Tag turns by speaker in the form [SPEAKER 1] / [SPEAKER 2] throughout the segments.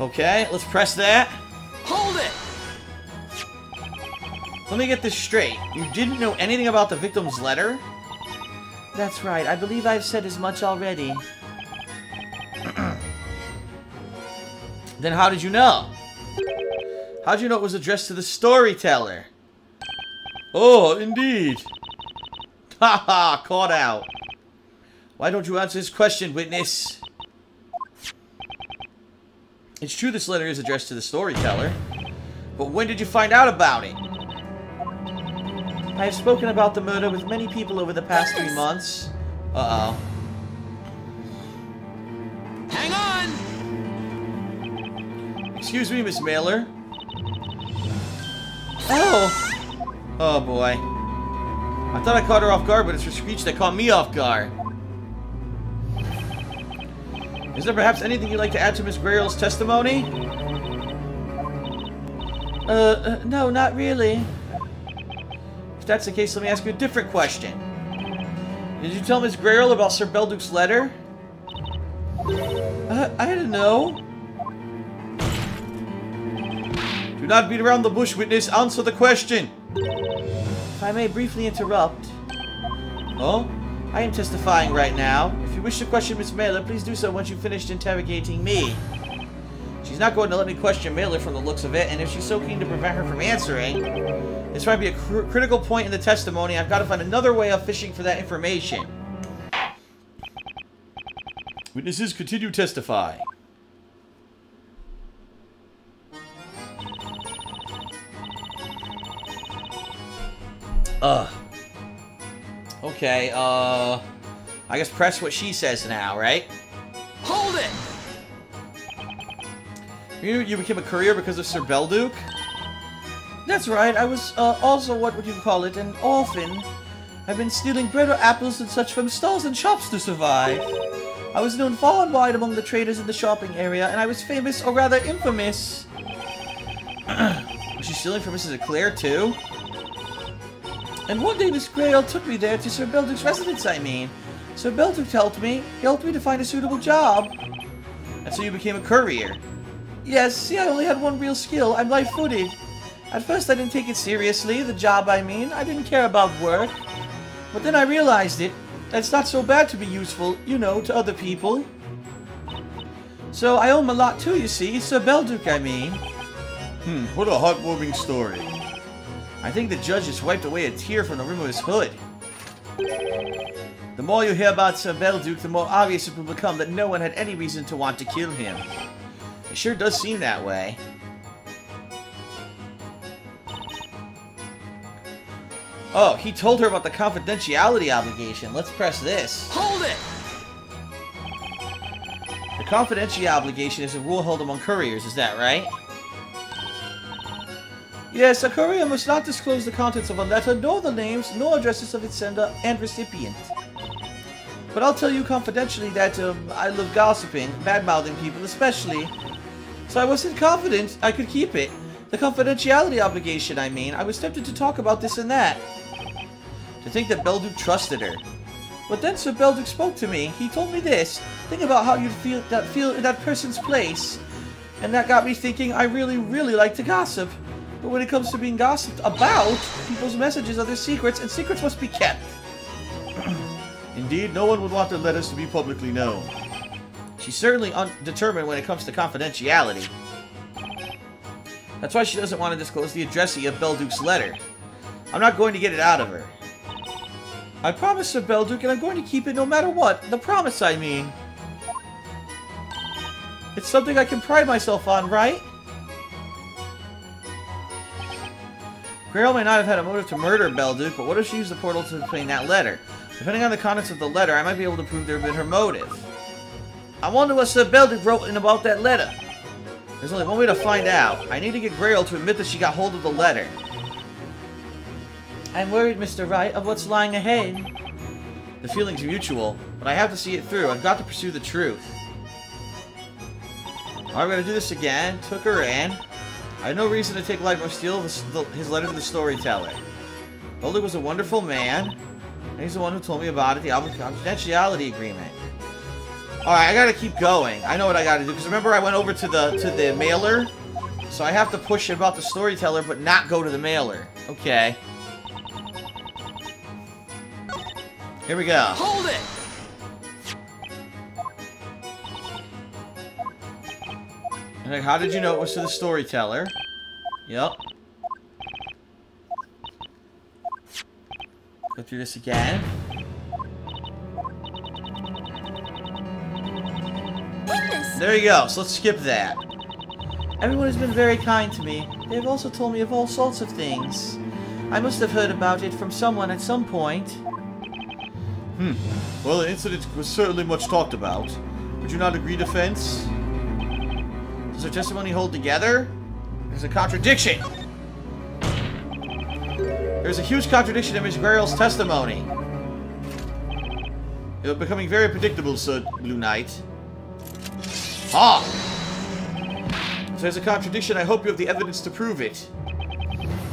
[SPEAKER 1] Okay, let's press that.
[SPEAKER 2] Hold it!
[SPEAKER 1] Let me get this straight. You didn't know anything about the victim's letter?
[SPEAKER 3] That's right. I believe I've said as much already.
[SPEAKER 1] Then how did you know? How'd you know it was addressed to the storyteller? Oh, indeed. Ha ha, caught out. Why don't you answer this question, witness? It's true this letter is addressed to the storyteller. But when did you find out about it?
[SPEAKER 3] I have spoken about the murder with many people over the past three months.
[SPEAKER 1] Uh-oh.
[SPEAKER 2] Hang on!
[SPEAKER 1] Excuse me, Miss Mailer. Oh! Oh, boy. I thought I caught her off guard, but it's her screech that caught me off guard. Is there perhaps anything you'd like to add to Miss Grail's testimony?
[SPEAKER 3] Uh, uh, no, not really.
[SPEAKER 1] If that's the case, let me ask you a different question. Did you tell Miss Grail about Sir Belduke's letter?
[SPEAKER 3] Uh, I don't know.
[SPEAKER 1] Do not beat around the bush, witness. Answer the question.
[SPEAKER 3] If I may briefly interrupt,
[SPEAKER 1] Oh?
[SPEAKER 3] I am testifying right now. You wish to question Miss Mailer, please do so once you've finished interrogating me.
[SPEAKER 1] She's not going to let me question Mailer from the looks of it, and if she's so keen to prevent her from answering, this might be a cr critical point in the testimony. I've got to find another way of fishing for that information. Witnesses continue testify. Ugh. Okay, uh... I guess press what she says now, right?
[SPEAKER 2] Hold it!
[SPEAKER 1] You, you became a courier because of Sir Belduke?
[SPEAKER 3] That's right, I was uh, also, what would you call it, an orphan. I've been stealing bread or apples and such from stalls and shops to survive. I was known far and wide among the traders in the shopping area, and I was famous, or rather infamous.
[SPEAKER 1] Was she stealing from Mrs. Eclair, too?
[SPEAKER 3] And one day Miss Grail took me there to Sir Belduke's residence, I mean. Sir Belduke helped me. He helped me to find a suitable job.
[SPEAKER 1] And so you became a courier.
[SPEAKER 3] Yes, see, I only had one real skill. I'm light-footed. At first, I didn't take it seriously, the job, I mean. I didn't care about work. But then I realized it. It's not so bad to be useful, you know, to other people. So I owe him a lot too, you see. Sir Belduke, I mean.
[SPEAKER 1] Hmm, what a heartwarming story. I think the judge just wiped away a tear from the rim of his hood. The more you hear about Sir Belduke, the more obvious it will become that no one had any reason to want to kill him. It sure does seem that way. Oh, he told her about the confidentiality obligation. Let's press this.
[SPEAKER 2] Hold it!
[SPEAKER 1] The confidentiality obligation is a rule held among couriers, is that right?
[SPEAKER 3] Yes, a courier must not disclose the contents of a letter, nor the names, nor addresses of its sender and recipient. But I'll tell you confidentially that um, I love gossiping, bad-mouthing people especially. So I wasn't confident I could keep it. The confidentiality obligation, I mean. I was tempted to talk about this and that.
[SPEAKER 1] To think that Belduke trusted her.
[SPEAKER 3] But then Sir Belduke spoke to me. He told me this. Think about how you'd feel that feel in that person's place. And that got me thinking I really, really like to gossip. But when it comes to being gossiped about, people's messages are their secrets, and secrets must be kept.
[SPEAKER 1] Indeed, no one would want their letters to be publicly known. She's certainly undetermined when it comes to confidentiality. That's why she doesn't want to disclose the addressee of Belduke's letter. I'm not going to get it out of her.
[SPEAKER 3] I promise, Sir Belduke, and I'm going to keep it no matter what. The promise, I mean. It's something I can pride myself on, right?
[SPEAKER 1] Grail may not have had a motive to murder Belduke, but what if she used the portal to obtain that letter? Depending on the contents of the letter, I might be able to prove there had been her motive. I wonder what Sir Belduke wrote in about that letter. There's only one way to find out. I need to get Grail to admit that she got hold of the letter.
[SPEAKER 3] I'm worried, Mr. Wright, of what's lying ahead.
[SPEAKER 1] The feeling's mutual, but I have to see it through. I've got to pursue the truth. Alright, we're gonna do this again. Took her in. I had no reason to take life or steal the, the, his letter to the storyteller. Belduke was a wonderful man, he's the one who told me about it, the confidentiality agreement. Alright, I gotta keep going. I know what I gotta do, because remember I went over to the to the mailer? So I have to push about the storyteller, but not go to the mailer. Okay. Here we go.
[SPEAKER 2] Hold it!
[SPEAKER 1] Like, how did you know it was to the storyteller? Yep. Go through this again.
[SPEAKER 4] Goodness!
[SPEAKER 1] There you go. So let's skip that. Everyone has been very kind to me. They have also told me of all sorts of things. I must have heard about it from someone at some point. Hmm. Well, the incident was certainly much talked about. Would you not agree, defense? Does their testimony hold together? There's a contradiction. There's a huge contradiction in Miss Grail's testimony. You're becoming very predictable, Sir Blue Knight. Ah! So there's a contradiction, I hope you have the evidence to prove it.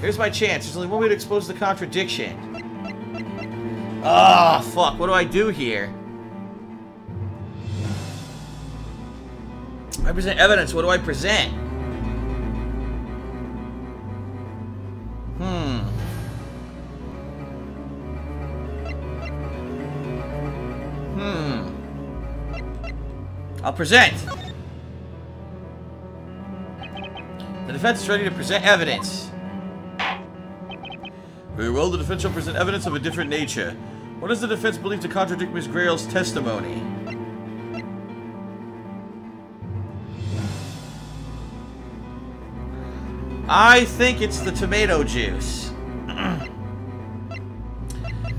[SPEAKER 1] Here's my chance. There's only one way to expose the contradiction. Ah, fuck. What do I do here? I present evidence. What do I present? I'll present. The defense is ready to present evidence. Very well, the defense shall present evidence of a different nature. What does the defense believe to contradict Miss Grail's testimony? I think it's the tomato juice.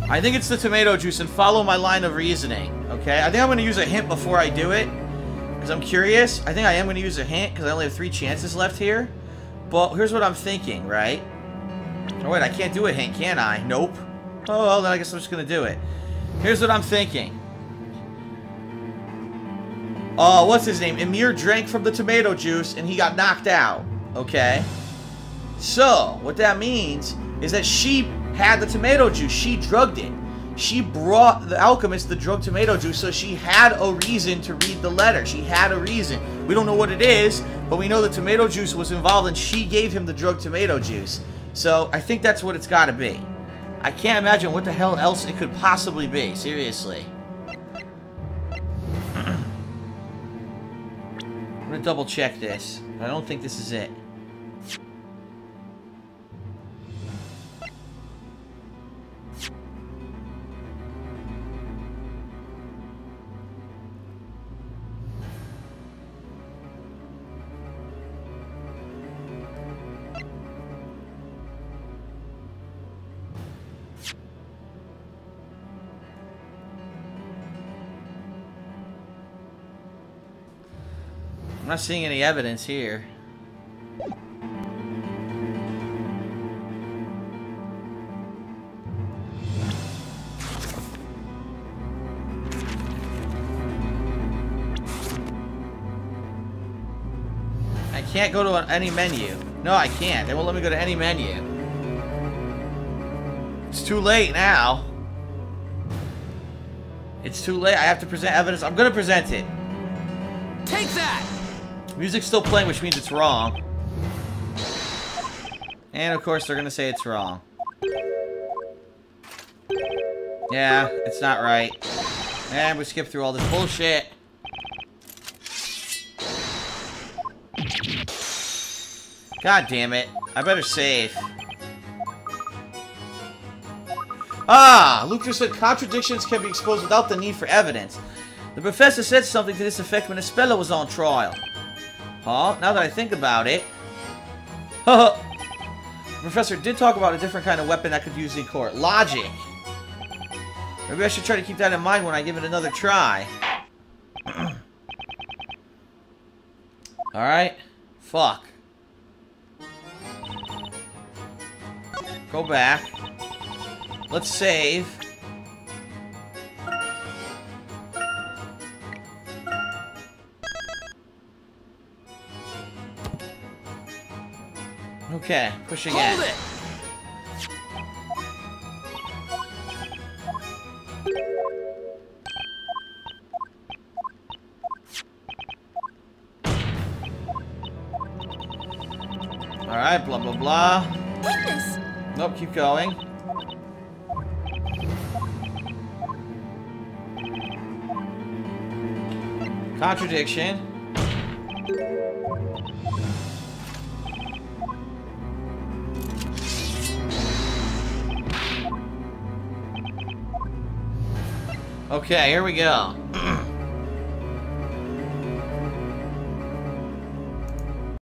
[SPEAKER 1] I think it's the tomato juice and follow my line of reasoning, okay? I think I'm going to use a hint before I do it. Because I'm curious. I think I am going to use a hint because I only have three chances left here. But here's what I'm thinking, right? Oh, wait, I can't do a hint, can I? Nope. Oh, well, then I guess I'm just going to do it. Here's what I'm thinking. Oh, what's his name? Emeer drank from the tomato juice and he got knocked out. Okay? So, what that means is that she had the tomato juice. She drugged it. She brought the alchemist the drug tomato juice, so she had a reason to read the letter. She had a reason. We don't know what it is, but we know the tomato juice was involved and she gave him the drug tomato juice. So, I think that's what it's got to be. I can't imagine what the hell else it could possibly be. Seriously. I'm gonna double check this. I don't think this is it. I'm not seeing any evidence here. I can't go to any menu. No, I can't. They won't let me go to any menu. It's too late now. It's too late. I have to present evidence. I'm going to present it.
[SPEAKER 2] Take that!
[SPEAKER 1] Music's still playing, which means it's wrong. And of course, they're gonna say it's wrong. Yeah, it's not right. And we skip through all this bullshit. God damn it. I better save. Ah! Luke just said contradictions can be exposed without the need for evidence. The professor said something to this effect when Espella was on trial. Huh? Now that I think about it. professor did talk about a different kind of weapon that could use in court. Logic. Maybe I should try to keep that in mind when I give it another try. Alright. Fuck. Go back. Let's save. Okay, push again.
[SPEAKER 2] Hold it!
[SPEAKER 1] Alright, blah blah blah. Nope, keep going. Contradiction. Okay, here we go.